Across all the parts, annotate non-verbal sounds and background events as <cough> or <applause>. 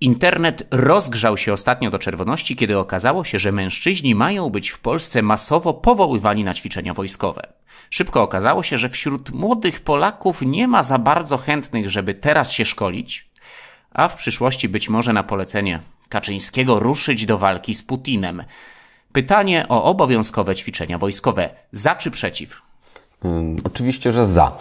Internet rozgrzał się ostatnio do czerwoności, kiedy okazało się, że mężczyźni mają być w Polsce masowo powoływani na ćwiczenia wojskowe. Szybko okazało się, że wśród młodych Polaków nie ma za bardzo chętnych, żeby teraz się szkolić, a w przyszłości być może na polecenie Kaczyńskiego ruszyć do walki z Putinem. Pytanie o obowiązkowe ćwiczenia wojskowe. Za czy przeciw? Oczywiście, że za.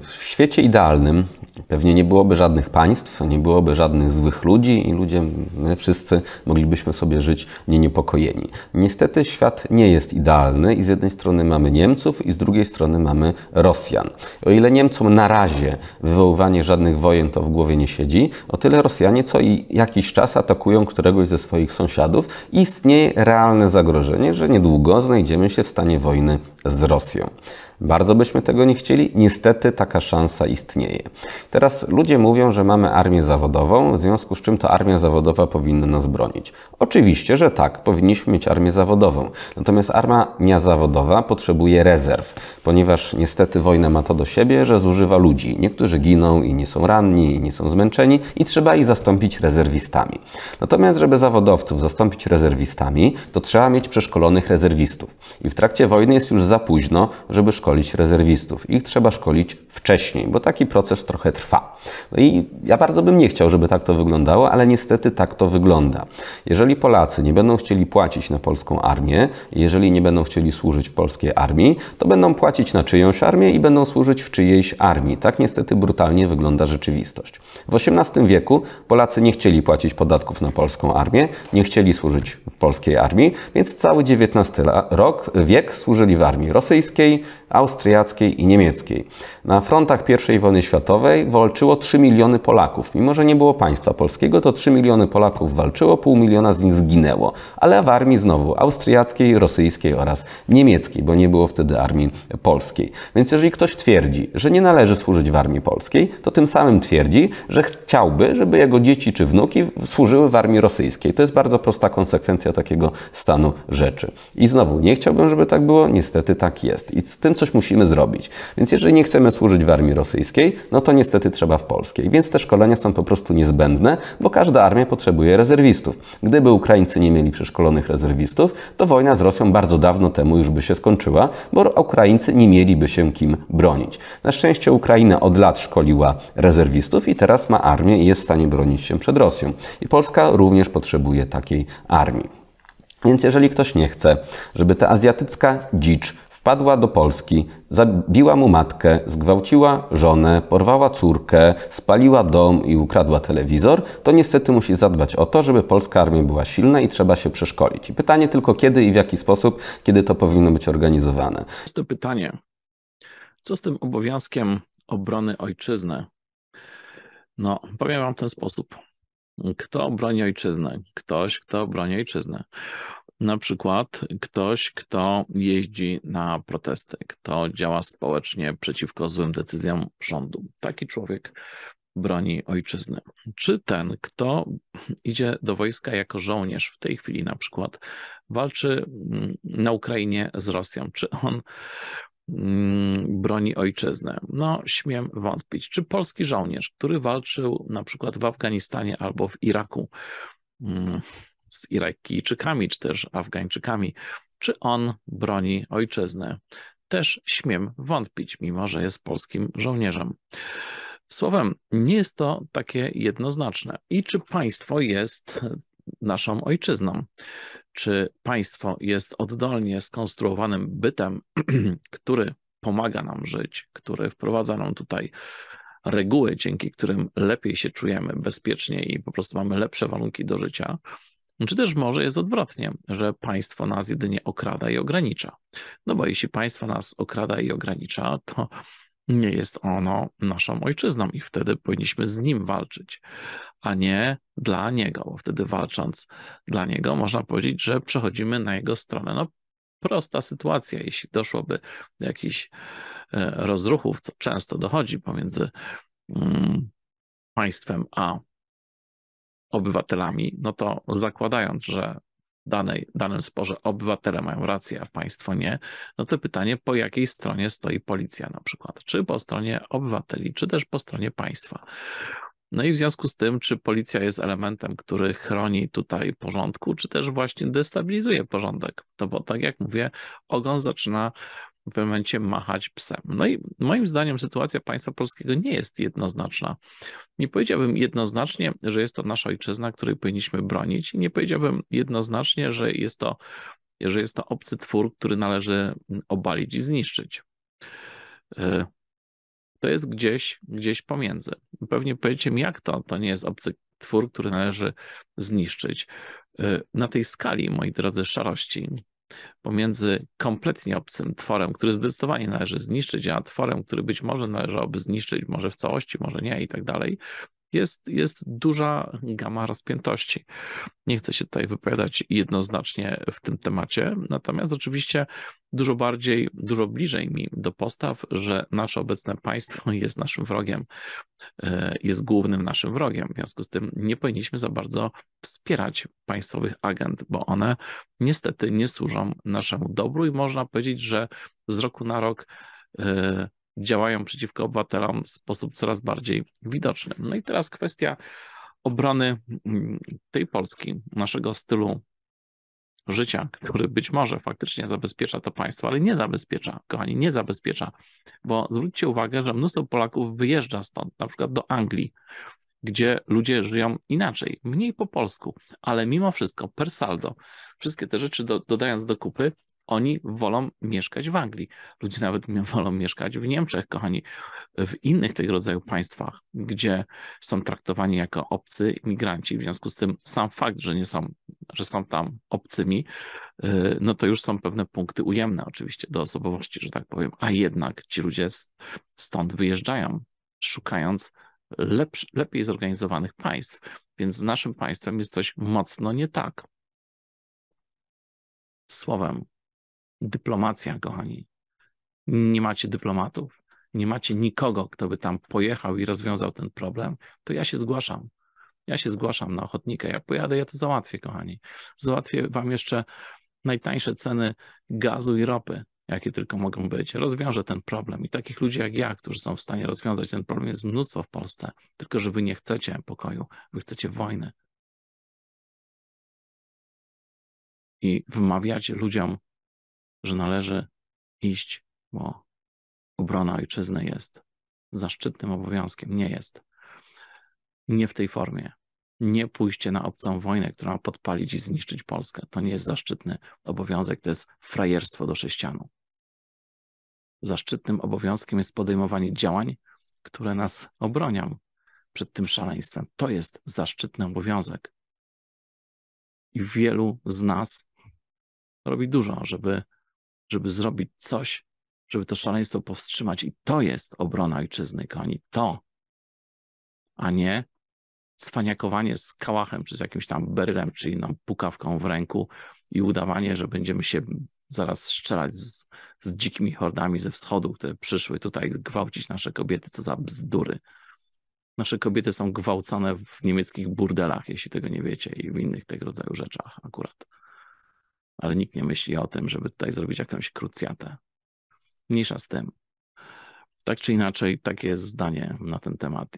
W świecie idealnym pewnie nie byłoby żadnych państw, nie byłoby żadnych złych ludzi i ludzie, my wszyscy moglibyśmy sobie żyć nieniepokojeni. Niestety świat nie jest idealny i z jednej strony mamy Niemców i z drugiej strony mamy Rosjan. O ile Niemcom na razie wywoływanie żadnych wojen to w głowie nie siedzi, o tyle Rosjanie co i jakiś czas atakują któregoś ze swoich sąsiadów istnieje realne zagrożenie, że niedługo znajdziemy się w stanie wojny z Rosją. Bardzo byśmy tego nie chcieli, niestety taka szansa istnieje. Teraz ludzie mówią, że mamy armię zawodową, w związku z czym to armia zawodowa powinna nas bronić. Oczywiście, że tak, powinniśmy mieć armię zawodową. Natomiast armia zawodowa potrzebuje rezerw, ponieważ niestety wojna ma to do siebie, że zużywa ludzi. Niektórzy giną, inni są ranni, inni są zmęczeni i trzeba ich zastąpić rezerwistami. Natomiast, żeby zawodowców zastąpić rezerwistami, to trzeba mieć przeszkolonych rezerwistów. I w trakcie wojny jest już za późno, żeby szkolić rezerwistów. Ich trzeba szkolić wcześniej, bo taki proces trochę trwa. No i ja bardzo bym nie chciał, żeby tak to wyglądało, ale niestety tak to wygląda. Jeżeli Polacy nie będą chcieli płacić na polską armię, jeżeli nie będą chcieli służyć w polskiej armii, to będą płacić na czyjąś armię i będą służyć w czyjejś armii. Tak niestety brutalnie wygląda rzeczywistość. W XVIII wieku Polacy nie chcieli płacić podatków na polską armię, nie chcieli służyć w polskiej armii, więc cały XIX rok, wiek służyli w armii rosyjskiej, austriackiej i niemieckiej. Na frontach I wojny światowej walczyło 3 miliony Polaków. Mimo, że nie było państwa polskiego, to 3 miliony Polaków walczyło, pół miliona z nich zginęło. Ale w armii znowu austriackiej, rosyjskiej oraz niemieckiej, bo nie było wtedy armii polskiej. Więc jeżeli ktoś twierdzi, że nie należy służyć w armii polskiej, to tym samym twierdzi, że chciałby, żeby jego dzieci czy wnuki służyły w armii rosyjskiej. To jest bardzo prosta konsekwencja takiego stanu rzeczy. I znowu, nie chciałbym, żeby tak było, niestety tak jest. I z tym coś musimy zrobić. Więc jeżeli nie chcemy służyć w armii rosyjskiej, no to niestety trzeba w polskiej. Więc te szkolenia są po prostu niezbędne, bo każda armia potrzebuje rezerwistów. Gdyby Ukraińcy nie mieli przeszkolonych rezerwistów, to wojna z Rosją bardzo dawno temu już by się skończyła, bo Ukraińcy nie mieliby się kim bronić. Na szczęście Ukraina od lat szkoliła rezerwistów i teraz ma armię i jest w stanie bronić się przed Rosją. I Polska również potrzebuje takiej armii. Więc jeżeli ktoś nie chce, żeby ta azjatycka dzicz Wpadła do Polski, zabiła mu matkę, zgwałciła żonę, porwała córkę, spaliła dom i ukradła telewizor, to niestety musi zadbać o to, żeby polska armia była silna i trzeba się przeszkolić. I pytanie tylko kiedy i w jaki sposób, kiedy to powinno być organizowane. Jest to pytanie, co z tym obowiązkiem obrony ojczyzny? No, powiem Wam w ten sposób. Kto broni ojczyznę? Ktoś, kto broni ojczyznę na przykład ktoś, kto jeździ na protesty, kto działa społecznie przeciwko złym decyzjom rządu. Taki człowiek broni ojczyzny. Czy ten, kto idzie do wojska jako żołnierz, w tej chwili na przykład walczy mm, na Ukrainie z Rosją, czy on broni ojczyznę? No, śmiem wątpić. Czy polski żołnierz, który walczył na przykład w Afganistanie albo w Iraku, mm, z Irakijczykami czy też Afgańczykami, czy on broni ojczyzny. Też śmiem wątpić, mimo że jest polskim żołnierzem. Słowem, nie jest to takie jednoznaczne. I czy państwo jest naszą ojczyzną? Czy państwo jest oddolnie skonstruowanym bytem, <clears throat> który pomaga nam żyć, który wprowadza nam tutaj reguły, dzięki którym lepiej się czujemy, bezpiecznie i po prostu mamy lepsze warunki do życia? Czy też może jest odwrotnie, że państwo nas jedynie okrada i ogranicza? No bo jeśli państwo nas okrada i ogranicza, to nie jest ono naszą ojczyzną i wtedy powinniśmy z nim walczyć, a nie dla niego, bo wtedy walcząc dla niego można powiedzieć, że przechodzimy na jego stronę. No prosta sytuacja, jeśli doszłoby do jakichś e, rozruchów, co często dochodzi pomiędzy mm, państwem a obywatelami, no to zakładając, że danej, danym sporze obywatele mają rację, a państwo nie, no to pytanie, po jakiej stronie stoi policja na przykład? Czy po stronie obywateli, czy też po stronie państwa? No i w związku z tym, czy policja jest elementem, który chroni tutaj porządku, czy też właśnie destabilizuje porządek? To bo tak jak mówię, ogon zaczyna w pewnym momencie machać psem. No i moim zdaniem sytuacja państwa polskiego nie jest jednoznaczna. Nie powiedziałbym jednoznacznie, że jest to nasza ojczyzna, której powinniśmy bronić. Nie powiedziałbym jednoznacznie, że jest to, że jest to obcy twór, który należy obalić i zniszczyć. E, to jest gdzieś, gdzieś pomiędzy. Pewnie powiecie mi, jak to? To nie jest obcy twór, który należy zniszczyć. E, na tej skali, moi drodzy, szarości, pomiędzy kompletnie obcym tworem, który zdecydowanie należy zniszczyć, a tworem, który być może należałoby zniszczyć, może w całości, może nie i tak dalej, jest, jest duża gama rozpiętości. Nie chcę się tutaj wypowiadać jednoznacznie w tym temacie, natomiast oczywiście dużo bardziej, dużo bliżej mi do postaw, że nasze obecne państwo <laughs> jest naszym wrogiem, e, jest głównym naszym wrogiem. W związku z tym nie powinniśmy za bardzo wspierać państwowych agent, bo one niestety nie służą naszemu dobru i można powiedzieć, że z roku na rok e, działają przeciwko obywatelom w sposób coraz bardziej widoczny. No i teraz kwestia obrony mm, tej Polski, naszego stylu życia, który być może faktycznie zabezpiecza to państwo, ale nie zabezpiecza, kochani, nie zabezpiecza, bo zwróćcie uwagę, że mnóstwo Polaków wyjeżdża stąd, na przykład do Anglii, gdzie ludzie żyją inaczej, mniej po polsku, ale mimo wszystko per saldo, wszystkie te rzeczy do, dodając do kupy, oni wolą mieszkać w Anglii. Ludzie nawet <laughs> wolą mieszkać w Niemczech, kochani, w innych tego rodzaju państwach, gdzie są traktowani jako obcy imigranci. W związku z tym sam fakt, że nie są, że są tam obcymi, y, no to już są pewne punkty ujemne oczywiście do osobowości, że tak powiem, a jednak ci ludzie stąd wyjeżdżają, szukając lepsz, lepiej zorganizowanych państw. Więc z naszym państwem jest coś mocno nie tak. Słowem, dyplomacja, kochani. Nie macie dyplomatów, nie macie nikogo, kto by tam pojechał i rozwiązał ten problem, to ja się zgłaszam. Ja się zgłaszam na ochotnika. Ja pojadę, ja to załatwię, kochani. Załatwię wam jeszcze najtańsze ceny gazu i ropy, jakie tylko mogą być. Rozwiążę ten problem. I takich ludzi jak ja, którzy są w stanie rozwiązać ten problem, jest mnóstwo w Polsce. Tylko, że wy nie chcecie pokoju, wy chcecie wojny. I wmawiacie ludziom, że należy iść, bo obrona ojczyzny jest zaszczytnym obowiązkiem. Nie jest. Nie w tej formie. Nie pójście na obcą wojnę, która ma podpalić i zniszczyć Polskę. To nie jest zaszczytny obowiązek, to jest frajerstwo do sześcianu. Zaszczytnym obowiązkiem jest podejmowanie działań, które nas obronią przed tym szaleństwem. To jest zaszczytny obowiązek. I wielu z nas robi dużo, żeby żeby zrobić coś, żeby to szaleństwo powstrzymać. I to jest obrona ojczyzny, kochani. To, a nie cwaniakowanie z kałachem, czy z jakimś tam berylem, czy inną pukawką w ręku i udawanie, że będziemy się zaraz strzelać z, z dzikimi hordami ze wschodu, które przyszły tutaj gwałcić nasze kobiety. Co za bzdury. Nasze kobiety są gwałcone w niemieckich burdelach, jeśli tego nie wiecie, i w innych tego rodzaju rzeczach akurat ale nikt nie myśli o tym, żeby tutaj zrobić jakąś krucjatę. Mniejsza z tym. Tak czy inaczej, takie jest zdanie na ten temat.